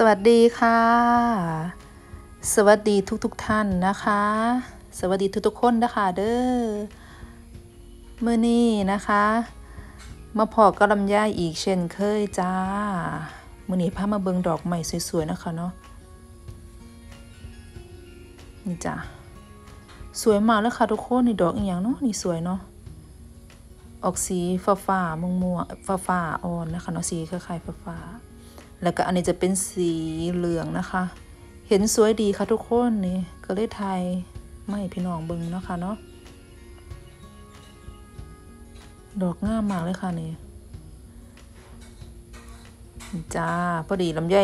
สวัสดีค่ะ สวัสดีทุกๆทท่านนะคะ สวัสดีทุกๆคนนะคะเด้อเมื่อนี้นะคะ มาพอกระลำย่ายอีกเช่นเคยจ้ามื่อนี้พามาเบิงดอกใหม่สวยๆนะคะเนาะนี่จ้าสวยมากเลยค่ะทุกคนนี่ดอกอีกอย่างเนาะนี่สวยเนาะออกสีฟ้าฟ้าม่วงม่วงฟ้าฟ้าอ่อนนะคะเนาะสีคล้ายๆฟ้าฟ้า แล้วก็อันนี้จะเป็นสีเหลืองนะคะ เห็นสวยดีค่ะทุกคนนี่ก็เลยไทยไม่พี่น้องเบิงเนาะค่ะเนาะดอกงามมากเลยค่ะนี่จ้าพอดีลำไย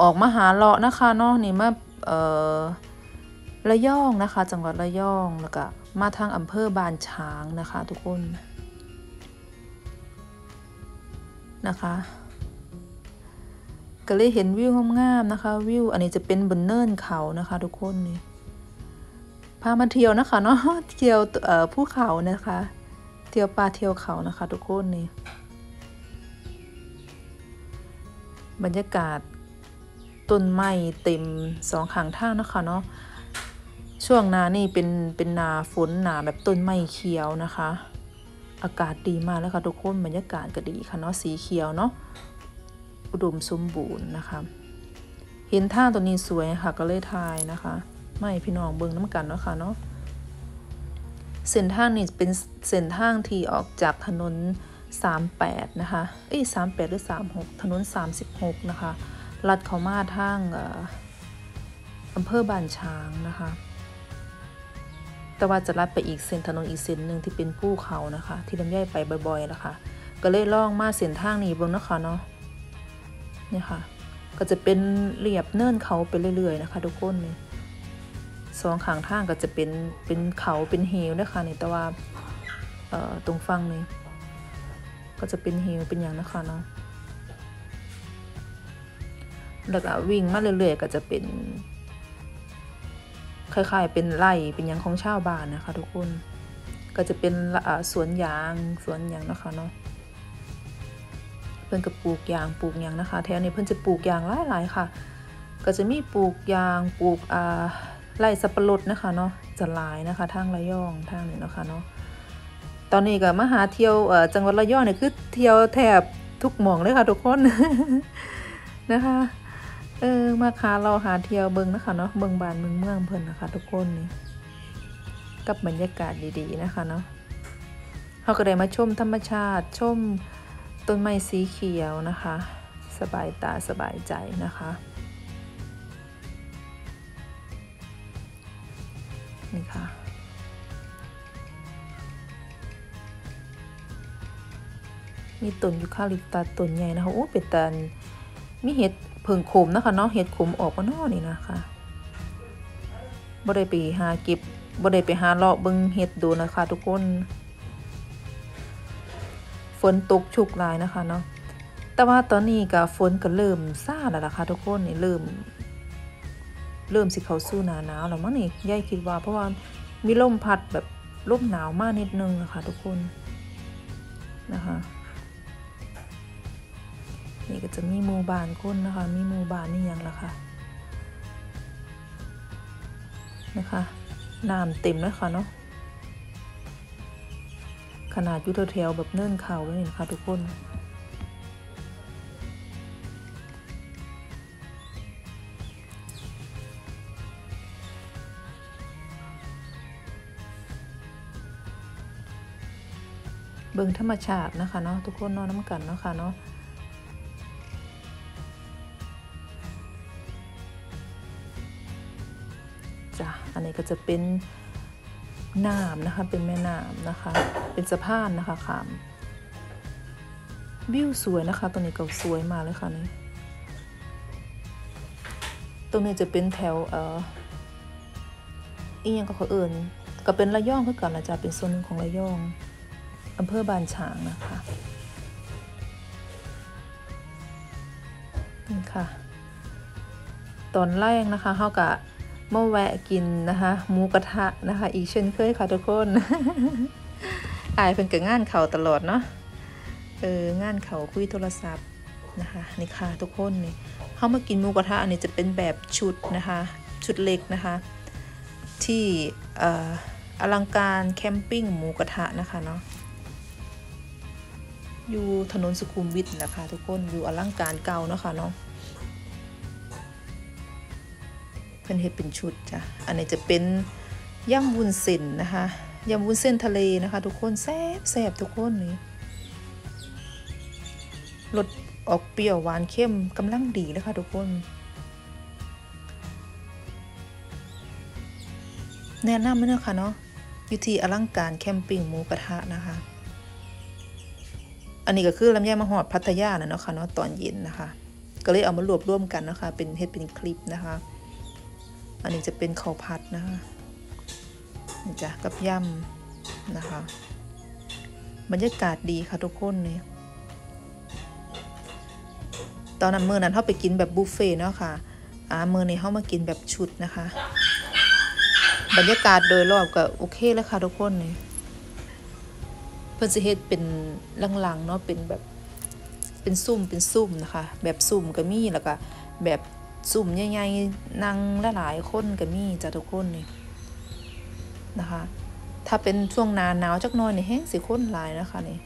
ออกมาหาเลาะนะคะเนาะนี่มาเอ่อระยองนะคะ จังหวัดระยองแล้วก็มาทางอำเภอบานช้างนะคะ ทุกคนนะคะ ก็เลยเห็นวิวงามๆนะคะ วิวอันนี้จะเป็นบนเนินเขานะคะ ทุกคนนี่พามาเที่ยวนะคะเนาะเที่ยวเอ่อภูเขานะคะ เที่ยวป่าเที่ยวเขานะคะ ทุกคนนี่บรรยากาศต้นไม้เต็มสองข้างทางนะคะเนาะช่วงนานี่เป็นเป็นนาฝนหนาแบบต้นไม้เขียวนะคะ อากาศดีมากแล้วค่ะทุกคนบรรยากาศก็ดีค่ะเนาะสีเขียวเนาะ อุดมสมบูรณ์นะคะเห็นท่าตัวนี้สวยค่ะก็เลยทายนะคะไม่พี่น้องเบิ่งน้ำกันเนาะค่ะเนาะเส้นทางนี่เป็นเส้นทางที่ออกจากถนน 38 นะคะเอ้ย38 หรือ 36 ถนน 36 นะคะลัดเขามาทางอำเภอบานช้างนะคะแต่ว่าจะลัดไปอีกเส้นถนนอีกเส้นหนึ่งที่เป็นภูเขานะคะ ที่ลำไยไปบ่อยๆนะคะก็เลยล่องมาเส้นทางนี้เบิ่งนะคะเนาะ เนี่ยค่ะ ก็จะเป็นเรียบเนินเขาไปเรื่อยๆนะคะ ทุกคนนี่สองข้างทางก็จะเป็นเป็นเขาเป็นเหวนะคะนี่แต่ว่าเอ่อตรงฝั่งนี้ก็จะเป็นเหวเป็นอย่างนะคะเนาะแล้วก็วิ่งมาเรื่อยๆก็จะเป็นคล้ายๆเป็นไร่เป็นอย่างของชาวบ้านนะคะ ทุกคนก็จะเป็นสวนยางสวนยางนะคะเนาะ พื่อนก็ปลูกยางปลูกยางนะคะ แถวนี้เพื่อนจะปลูกยางหลายๆค่ะ ก็จะมีปลูกยางปลูกอ่าไร่สับปะรดนะคะเนาะจะหลายนะคะทางระยองทางนี้นะคะเนาะตอนนี้ก็มาหาเที่ยวจังหวัดระยองเนี่ยคือเที่ยวแถบทุกหม่องเลยค่ะทุกคนนะคะเออมาคาเราหาเที่ยวเบิงนะคะเนาะเบิงบานเมืองเมืองเพิ่นนะคะ ทุกคนนี่กับบรรยากาศดีๆนะคะเนาะเราก็ได้มาชมธรรมชาติชม ต้นไม้สีเขียวนะคะ สบายตาสบายใจนะคะ นี่ค่ะ มีต้นยูคาลิปตัสต้นใหญ่นะคะ โอ้ เป็นตันมีเห็ดเพิงขมนะคะเนาะเห็ดขมออกมานอกนี่นะคะบ่ได้ไปหาเก็บบ่ได้ไปหาเลาะเบิ่งเห็ดดูนะคะ ทุกคน นตกชุกหลายนะคะเนาะแต่ว่าตอนนี้ก็ฝนก็เริ่มซาแล้วล่ะค่ะทุกคนนี่เริ่ม เริ่มสิเขาสู่หน้าหนาวแล้วมั้งนี่ยายคิดว่าเพราะว่ามีลมพัดแบบลมหนาวมากนิดนึงนะคะทุกคนนะคะนี่ก็จะมีหมู่บ้านคนนะคะ มีหมู่บ้านนี่ยังล่ะค่ะนะคะน้ำเต็มแล้วค่ะเนาะ ขนาดยุทธแถวแบบเนิ่นเขาเลยนะคะทุกคน เบิ่งธรรมชาตินะคะเนาะทุกคนนอนน้ำกันเนาะค่ะเนาะจ้ะอันนี้ก็จะเป็นน้ำนะคะ เป็นแม่น้ำนะคะ เป็นสะพานนะคะขามวิวสวยนะคะตรงนี้ก็สวยมาเลยค่ะนี่ตรงนี้จะเป็นแถวเอ่ออีย่างก็เขาเอิญก็เป็นระยองคือกันนะจ๊ะเป็นโซนหนึ่งของระยองอำเภอบานฉางนะคะนี่ค่ะ ตอนแรกนะคะเขากะเมาแวะกินนะคะหมูกระทะนะคะ อีกเช่นเคยค่ะทุกคน อายเป็นกับงานเขาตลอดเนาะเอองานเขาคุยโทรศัพท์นะคะนี่ค่ะทุกคนนี่เขาเข้ามากินหมูกระทะอันนี้จะเป็นแบบชุดนะคะชุดเล็กนะคะที่ออลังการแคมปิ้งหมูกระทะนะคะเนาะอยู่ถนนสุขุมวิทนะคะทุกคนอยู่อลังการเก่าเนาะคะเนาะเพิ่นเฮ็ดเป็นชุดจ้ะอันนี้จะเป็นย่ำวุ้นเส้นนะคะ ยำวุ้นเส้นทะเลนะคะ ทุกคนแซ่บแซ่บทุกคนนี่รสออกเปรี้ยวหวานเข้มกำลังดีเลยค่ะทุกคน แนะนำเลยนะคะเนาะวิธีอลังการแคมปิ้งหมูกระทะนะคะ อันนี้ก็คือลำไยมหอดพัทยานะเนาะค่ะเนาะตอนเย็นนะคะ ก็เลยเอามารวบรวมกันนะคะ เป็นเฮ็ดเป็นคลิปนะคะ อันนี้จะเป็นข้าวผัดนะคะ จ้ะกับยำนะคะ บรรยากาศดีค่ะทุกคนเนี่ยตอนนั้นเมื่อนั้นเขาไปกินแบบบุฟเฟ่เนาะค่ะอ่าเมื่อนี้เขามากินแบบชุดนะคะ บรรยากาศโดยรอบก็โอเคแล้วค่ะทุกคนเนี่ยเพื่อนสิเฮ็ดเป็นลังๆเนาะเป็นแบบเป็นซุ่มเป็นซุ่มนะคะ แบบซุ่มก็มีแล้วก็แบบซุ่มใหญ่ๆนั่งหลายๆคนก็มีจ้ะทุกคนนี่ นะคะ ถ้าเป็นช่วงหนาหนาวจักน่อยนี่แห้งสิคนลายนะคะนี่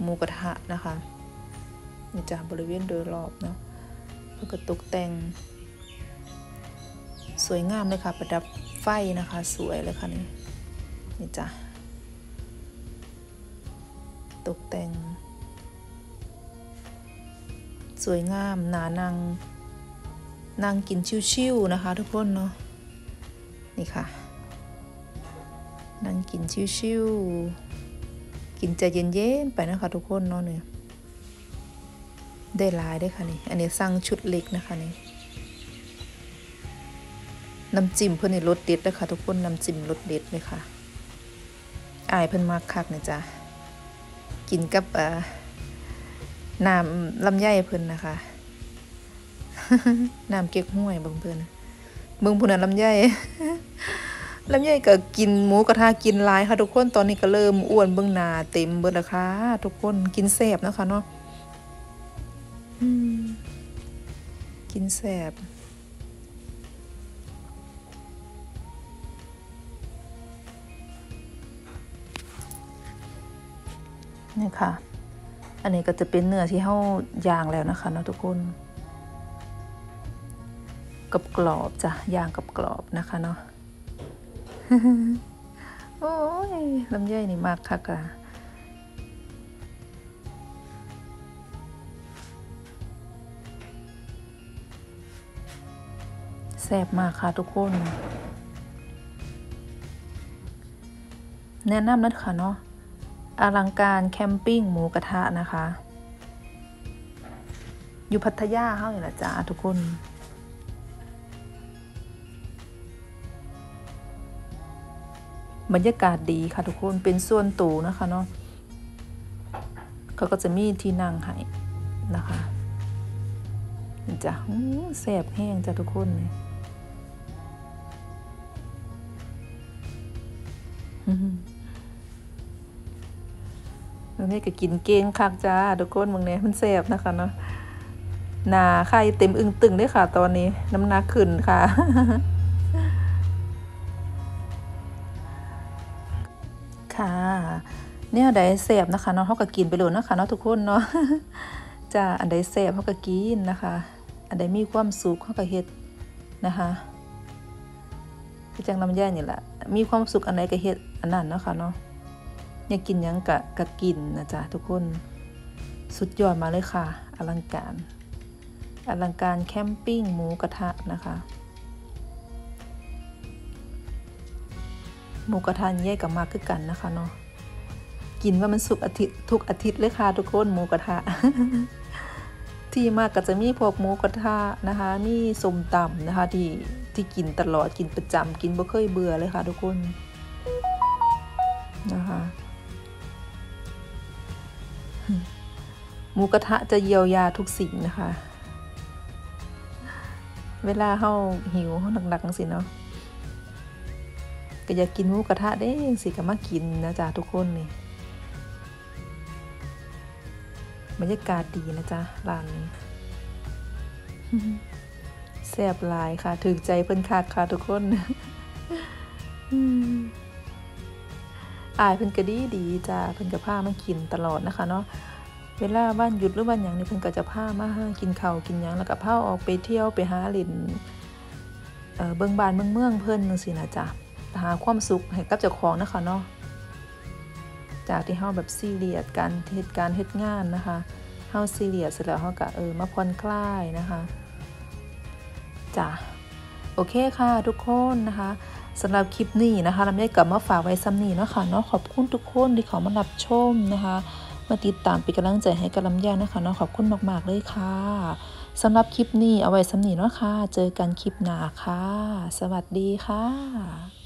หมูกระทะนะคะนี่จ้ะบริเวณโดยรอบเนาะเพื่อก็ตกแต่ง สวยงามเลยค่ะ ประดับไฟนะคะ สวยเลยค่ะนี่นี่จ้ะตกแต่ง สวยงามหนานังนั่งกินชิวๆนะคะ ทุกคนเนาะนี่ค่ะ นั่งกินชิวๆกินใจเย็นๆไปนะคะทุกคนเนาะเนี่ยได้ลายได้ค่ะนี่ อันนี้สั่งชุดเล็กนะคะนี่น้ำจิ้มเพื่อนในรสเด็ดเลยค่ะทุกคนน้ำจิ้มรสเด็ดเลยค่ะอายเพิ่นมากคักนะจ๊ะกินกับเอ่อน้ำลำไยเพิ่นนะคะน้ำเก๊กห้วยเบิ่งเพิ่นเบิ่งพุ่นน่ะลำไย ลำไยก็กินหมูกระทะกินลายค่ะทุกคนตอนนี้ก็เริ่มอ้วนเบิ่งหน้าเต็มเบิดแล้วค่ะทุกคนกินแซ่บนะคะเนาะกินแซ่บนี่ค่ะ อันนี้ก็จะเป็นเนื้อที่เฮายางแล้วนะคะเนาะทุกคนกับกรอบจ้ะยางกับกรอบนะคะเนาะ โอ้ยลำไยนี่มากค่ะกะแซ่บมากค่ะทุกคน แนะนำนะคะเนาะอลังการแคมปิ้งหมูกระทะนะคะ อยู่พัทยาเฮ้าอย่างละจ้าทุกคน บรรยากาศดีค่ะทุกคนเป็นส่วนตูนะคะเนาะเขาก็จะมีที่นั่งให้นะคะจ้ะแสบแห้งจ้ะทุกคนเลยแล้วนี่ก็กินเก่งคักจ้าทุกคนมึงเนี่ยมันแซ่บนะคะเนาะหนาไข่เต็มอึงตึงด้วยค่ะ ตอนนี้ น้ำหนักขึ้นค่ะ เนี่ยอันใดแซ่บนะคะเนาะเขาก็กินไปเลยนะคะเนาะทุกคนเนาะจ้าอันใดแซ่บเขาก็กินนะคะ อันใดมีความสุขเขาก็เฮ็ดนะคะพี่จังลำไยนี่แหละมีความสุขอันใดก็เฮ็ดอันนั้นเนาะค่ะเนาะอยากกินยังกะกะกินนะจ๊ะทุกคนสุดยอดมาเลยค่ะ อลังการอลังการแคมปิ้งหมูกระทะนะคะหมูกระทะแยกกับมากคือกันนะคะเนาะ กินว่ามันสุกอาทิตย์ทุกอาทิตย์เลยค่ะทุกคนหมูกระทะ ที่มากก็จะมีพวกหมูกระทะนะคะ มีสมตำนะคะ ที่ที่กินตลอดกินประจำกินบ่เคยเบื่อเลยค่ะ ทุกคนนะคะหมูกระทะจะเยียวยาทุกสิ่งนะคะ เวลาเฮาหิวหนักๆสิเนาะก็อยากกินหมูกระทะเด้สิก็มากินนะจ๊ะทุกคนนี่ บรรยากาศดีนะจ๊ะร้านนี้แซ่บหลายค่ะ ถึกใจเพิ่นคักค่ะทุกคนอืมอายเพิ่นก็ดีดีจ้าเพิ่นก็พามากินตลอดนะคะเนาะเวลาวันหยุดหรือวันหยังนี่เพิ่นก็จะพามาหากินข้าวกินหยังแล้วก็พาออกไปเที่ยวไปหาเล่นเอ่อเบิ่งบ้านเบิ่งเมืองเพิ่นจังซี่นะจ้ะหาความสุขให้กับเจ้าของนะคะเนาะ จากที่เฮาแบบซีเรียสการเฮ็ดการณ์เฮ็ดงานนะคะเฮาซีเรียสเสร็จแล้วเฮาก็เออมาผ่อนคลายนะคะจ้ะโอเคค่ะทุกคนนะคะสำหรับคลิปนี้นะคะลำไยกลับมาฝากไว้ซ้ำนี้เนาะค่ะเนาะขอบคุณทุกคนที่เขามารับชมนะคะ มาติดตามเป็นกำลังใจให้กับลำไยนะคะเนาะขอบคุณมากๆเลยค่ะสำหรับคลิปนี้เอาไว้ซ้ำนี้เนาะค่ะเจอกันคลิปหน้าค่ะ สวัสดีค่ะ